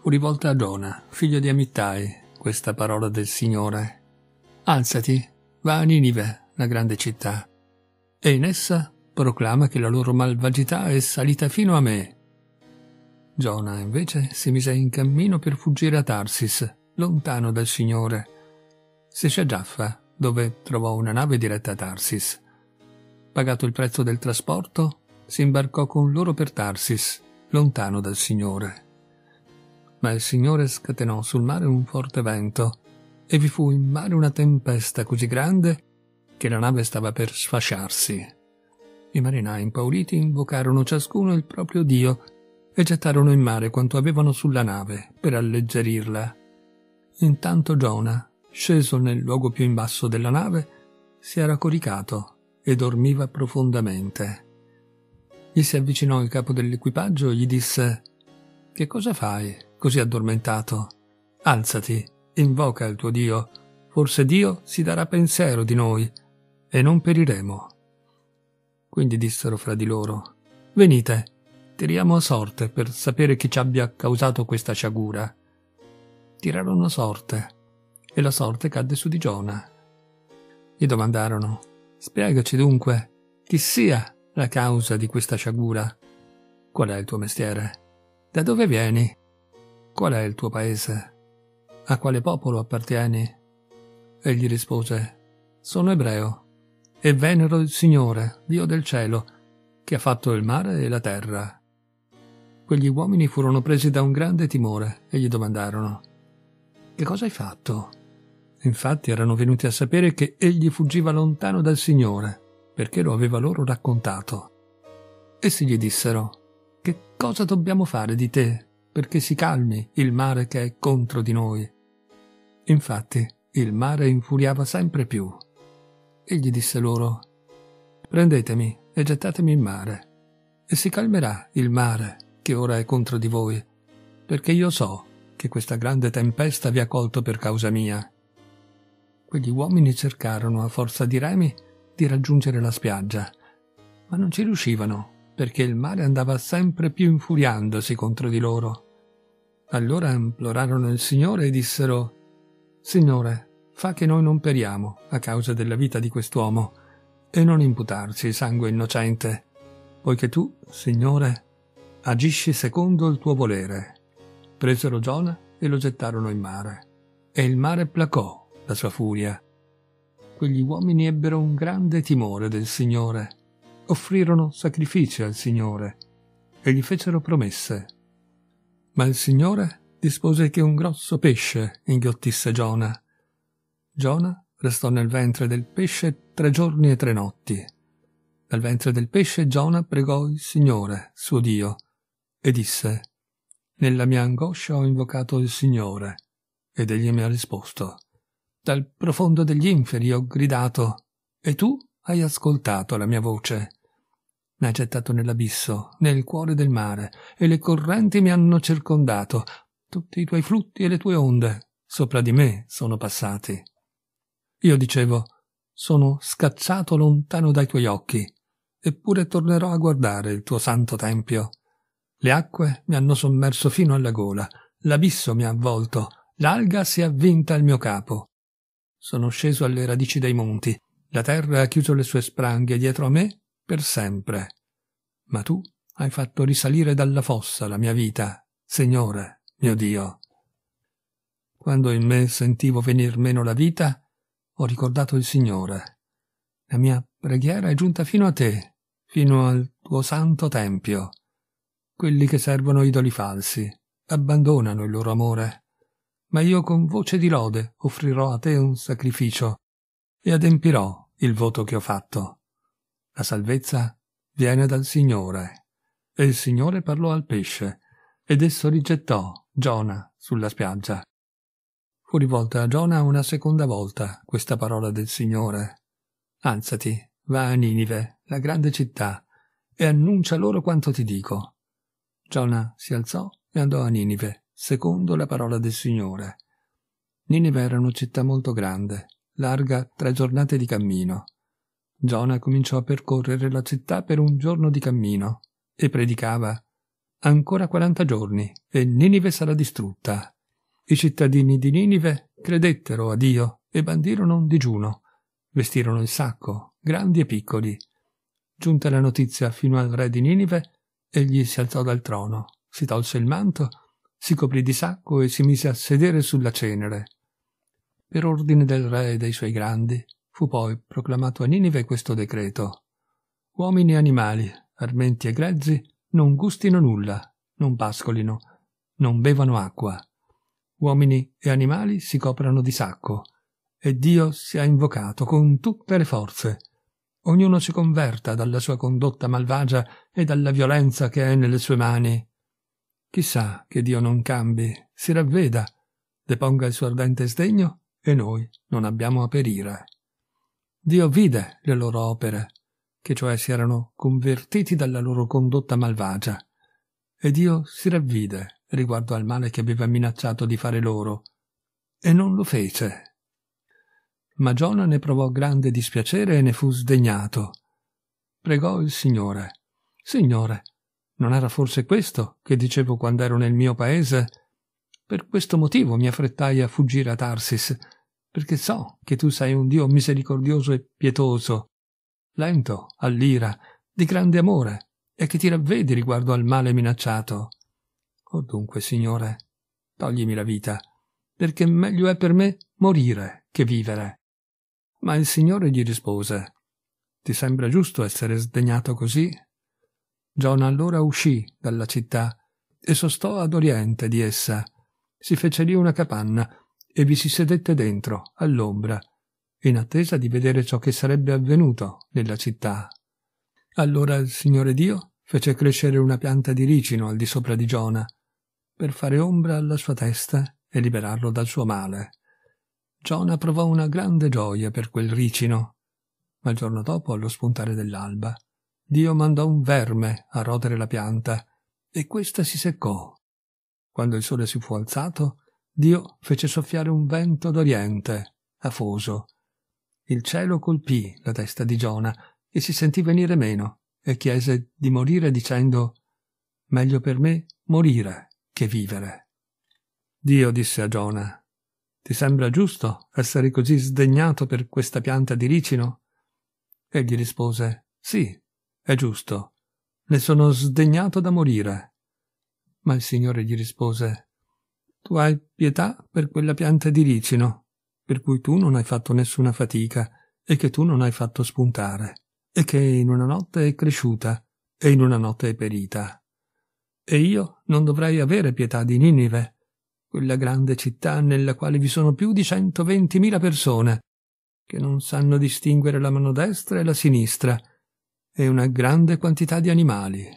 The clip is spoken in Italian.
fu rivolta a Giona, figlio di Amittai, questa parola del Signore. Alzati, va a Ninive, la grande città, e in essa proclama che la loro malvagità è salita fino a me. Giona invece si mise in cammino per fuggire a Tarsis, lontano dal Signore. Si a Giaffa, dove trovò una nave diretta a Tarsis. Pagato il prezzo del trasporto, si imbarcò con loro per Tarsis, lontano dal Signore. Ma il Signore scatenò sul mare un forte vento, e vi fu in mare una tempesta così grande che la nave stava per sfasciarsi. I marinai impauriti invocarono ciascuno il proprio Dio e gettarono in mare quanto avevano sulla nave per alleggerirla. Intanto Giona, sceso nel luogo più in basso della nave, si era coricato e dormiva profondamente. Gli si avvicinò il capo dell'equipaggio e gli disse Che cosa fai, così addormentato? Alzati, invoca il tuo Dio, forse Dio si darà pensiero di noi e non periremo. Quindi dissero fra di loro, Venite, tiriamo a sorte per sapere chi ci abbia causato questa sciagura. Tirarono a sorte, e la sorte cadde su di Giona. Gli domandarono, Spiegaci dunque, chi sia la causa di questa sciagura? Qual è il tuo mestiere? Da dove vieni? Qual è il tuo paese? A quale popolo appartieni? Egli rispose, Sono ebreo e venero il Signore, Dio del cielo, che ha fatto il mare e la terra. Quegli uomini furono presi da un grande timore e gli domandarono Che cosa hai fatto? Infatti erano venuti a sapere che egli fuggiva lontano dal Signore, perché lo aveva loro raccontato. Essi gli dissero Che cosa dobbiamo fare di te perché si calmi il mare che è contro di noi? Infatti il mare infuriava sempre più egli disse loro, Prendetemi e gettatemi in mare, e si calmerà il mare che ora è contro di voi, perché io so che questa grande tempesta vi ha colto per causa mia. Quegli uomini cercarono a forza di remi di raggiungere la spiaggia, ma non ci riuscivano, perché il mare andava sempre più infuriandosi contro di loro. Allora implorarono il Signore e dissero, Signore, fa che noi non periamo a causa della vita di quest'uomo e non imputarci sangue innocente, poiché tu, Signore, agisci secondo il tuo volere. Presero Giona e lo gettarono in mare, e il mare placò la sua furia. Quegli uomini ebbero un grande timore del Signore, offrirono sacrifici al Signore e gli fecero promesse. Ma il Signore dispose che un grosso pesce inghiottisse Giona Giona restò nel ventre del pesce tre giorni e tre notti. Dal ventre del pesce Giona pregò il Signore, suo Dio, e disse, Nella mia angoscia ho invocato il Signore, ed egli mi ha risposto. Dal profondo degli inferi ho gridato, e tu hai ascoltato la mia voce. Mi hai gettato nell'abisso, nel cuore del mare, e le correnti mi hanno circondato. Tutti i tuoi flutti e le tue onde sopra di me sono passati. Io dicevo, sono scacciato lontano dai tuoi occhi, eppure tornerò a guardare il tuo santo tempio. Le acque mi hanno sommerso fino alla gola, l'abisso mi ha avvolto, l'alga si è avvinta al mio capo. Sono sceso alle radici dei monti, la terra ha chiuso le sue spranghe dietro a me per sempre. Ma tu hai fatto risalire dalla fossa la mia vita, Signore, mio Dio. Quando in me sentivo venir meno la vita, ho ricordato il Signore. La mia preghiera è giunta fino a te, fino al tuo santo tempio. Quelli che servono idoli falsi abbandonano il loro amore, ma io con voce di lode offrirò a te un sacrificio e adempirò il voto che ho fatto. La salvezza viene dal Signore. E il Signore parlò al pesce, ed esso rigettò Giona sulla spiaggia. Fu rivolta a Giona una seconda volta questa parola del Signore. Alzati, va a Ninive, la grande città, e annuncia loro quanto ti dico. Giona si alzò e andò a Ninive, secondo la parola del Signore. Ninive era una città molto grande, larga tre giornate di cammino. Giona cominciò a percorrere la città per un giorno di cammino e predicava ancora quaranta giorni e Ninive sarà distrutta. I cittadini di Ninive credettero a Dio e bandirono un digiuno. Vestirono il sacco, grandi e piccoli. Giunta la notizia fino al re di Ninive, egli si alzò dal trono, si tolse il manto, si coprì di sacco e si mise a sedere sulla cenere. Per ordine del re e dei suoi grandi, fu poi proclamato a Ninive questo decreto. Uomini e animali, armenti e grezzi, non gustino nulla, non pascolino, non bevano acqua. Uomini e animali si coprano di sacco, e Dio sia invocato con tutte le forze. Ognuno si converta dalla sua condotta malvagia e dalla violenza che è nelle sue mani. Chissà che Dio non cambi, si ravveda, deponga il suo ardente sdegno e noi non abbiamo a perire. Dio vide le loro opere, che cioè si erano convertiti dalla loro condotta malvagia, e Dio si ravvide riguardo al male che aveva minacciato di fare loro, e non lo fece. Ma Giona ne provò grande dispiacere e ne fu sdegnato. Pregò il Signore. Signore, non era forse questo che dicevo quando ero nel mio paese? Per questo motivo mi affrettai a fuggire a Tarsis, perché so che tu sei un Dio misericordioso e pietoso, lento all'ira, di grande amore, e che ti ravvedi riguardo al male minacciato. Oh dunque, Signore, toglimi la vita, perché meglio è per me morire che vivere. Ma il Signore gli rispose, Ti sembra giusto essere sdegnato così? Giona allora uscì dalla città e sostò ad oriente di essa. Si fece lì una capanna e vi si sedette dentro, all'ombra, in attesa di vedere ciò che sarebbe avvenuto nella città. Allora il Signore Dio fece crescere una pianta di ricino al di sopra di Giona, per fare ombra alla sua testa e liberarlo dal suo male. Giona provò una grande gioia per quel ricino, ma il giorno dopo, allo spuntare dell'alba, Dio mandò un verme a rodere la pianta e questa si seccò. Quando il sole si fu alzato, Dio fece soffiare un vento d'oriente, afoso, il cielo colpì la testa di Giona e si sentì venire meno e chiese di morire dicendo Meglio per me morire che vivere. Dio disse a Giona Ti sembra giusto essere così sdegnato per questa pianta di ricino? Egli rispose Sì, è giusto. Ne sono sdegnato da morire. Ma il Signore gli rispose Tu hai pietà per quella pianta di ricino per cui tu non hai fatto nessuna fatica e che tu non hai fatto spuntare, e che in una notte è cresciuta e in una notte è perita. E io non dovrei avere pietà di Ninive, quella grande città nella quale vi sono più di centoventimila persone, che non sanno distinguere la mano destra e la sinistra, e una grande quantità di animali,